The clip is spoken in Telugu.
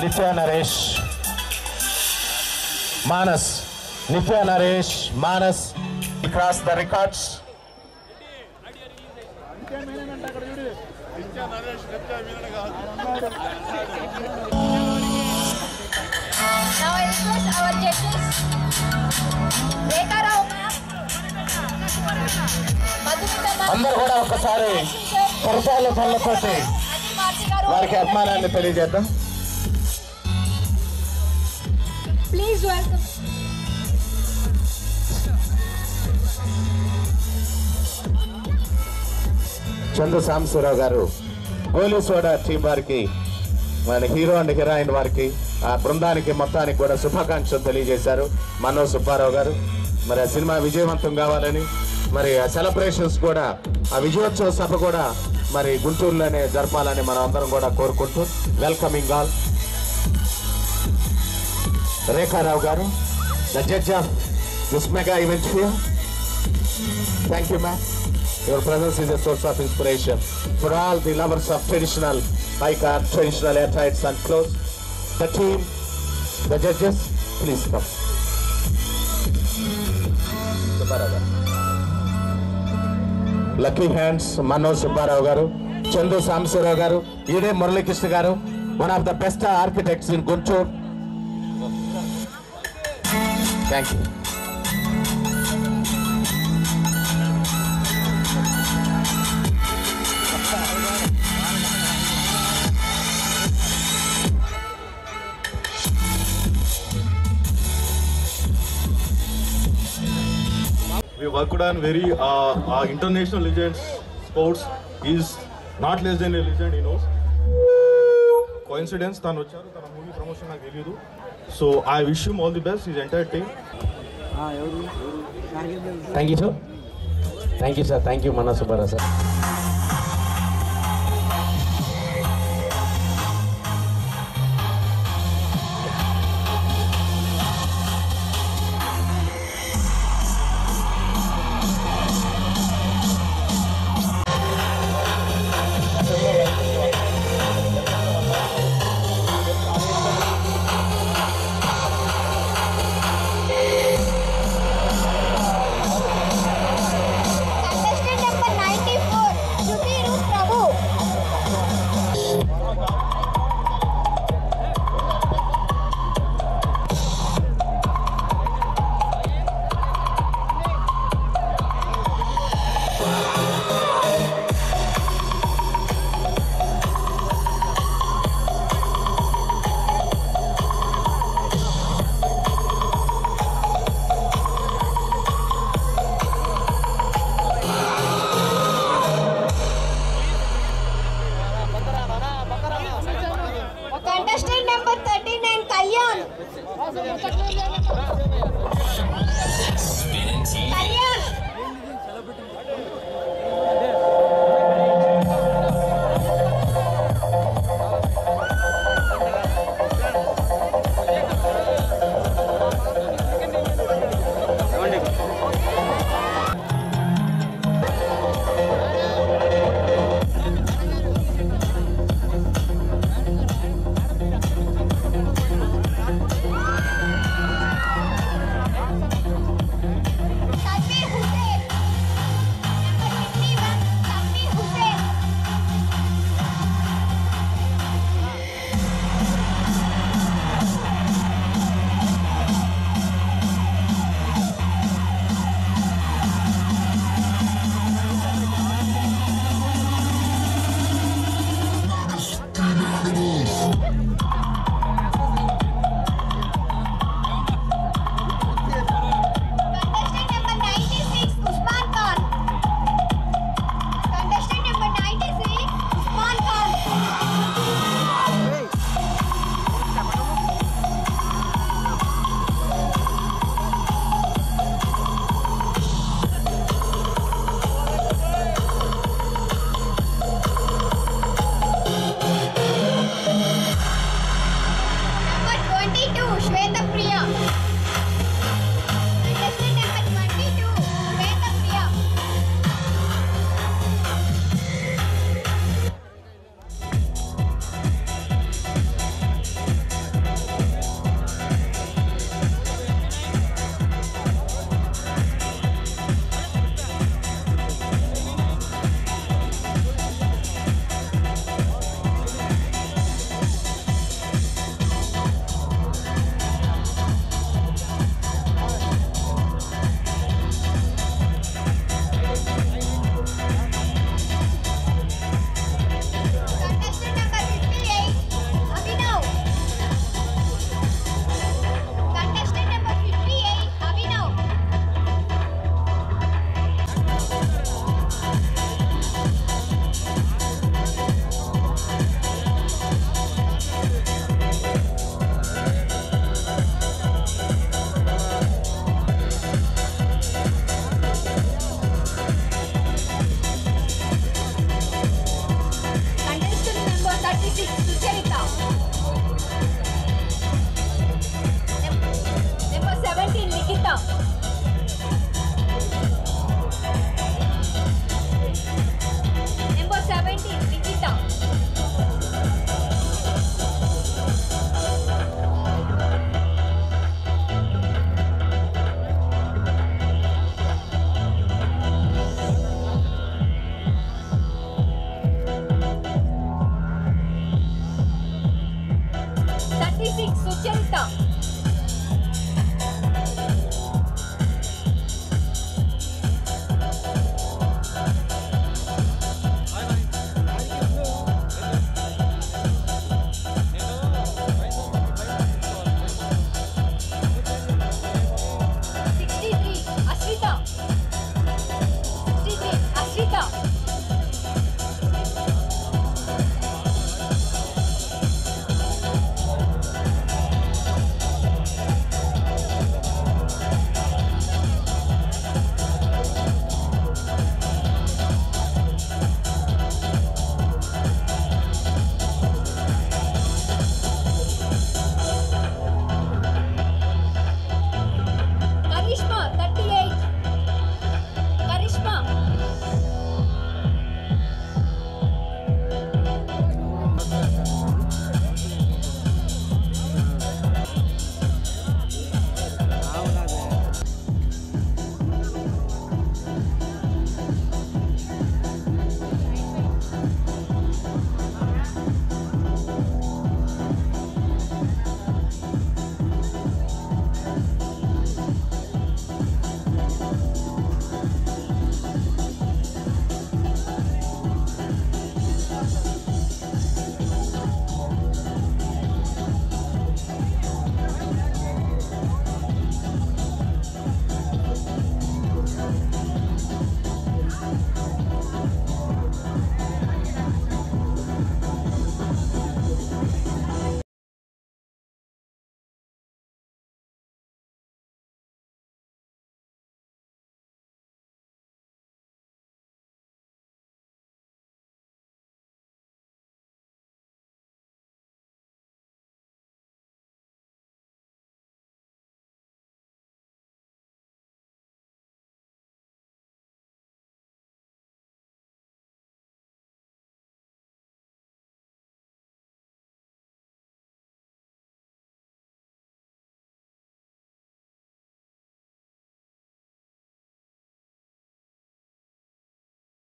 Nitya Naresh Manas Nitya Naresh Manas cross the records Now I request our judges, Rekha Rao ma'am, Madhumita ma'am, అందరూ కూడా ఒకసారి కరతాల పళ్ళతోటి Anil Marti garu, వారికి అభిమానాన్ని తెలియజేద్దాం ప్లీజ్ వెల్కమ్. చందు సాంబశివరావు గారు గోలీ సోడా టీం వారికి మన హీరో అండ్ హీరోయిన్ వారికి ఆ బృందానికి మొత్తానికి కూడా శుభాకాంక్షలు తెలియజేశారు. మనోజ్ సుబ్బారావు గారు మరి ఆ సినిమా విజయవంతం కావాలని మరి ఆ సెలబ్రేషన్స్ కూడా ఆ విజయోత్సవ సభ కూడా మరి గుంటూరులోనే జరపాలని మనం అందరం కూడా కోరుకుంటూ welcoming all Rekharao garu the judge of this mega event here thank you ma'am your presence is a source of inspiration for all the lovers of traditional bike or traditional air and close the team the judges please come lucky hands Manoj Subbarao garu Chandu Sambasivarao garu ఈడే Muralikrishna garu one of the best architects in Guntur thank you We worked on very uh, uh, international legends sports. is not less than a legend, he knows. Coincidence తను వచ్చారు తన మూవీ ప్రమోషన్ నాకు తెలియదు So I wish him all the best, his entire team. Thank you, sir. Thank you, sir. Thank you, Manasubara, sir. Валер!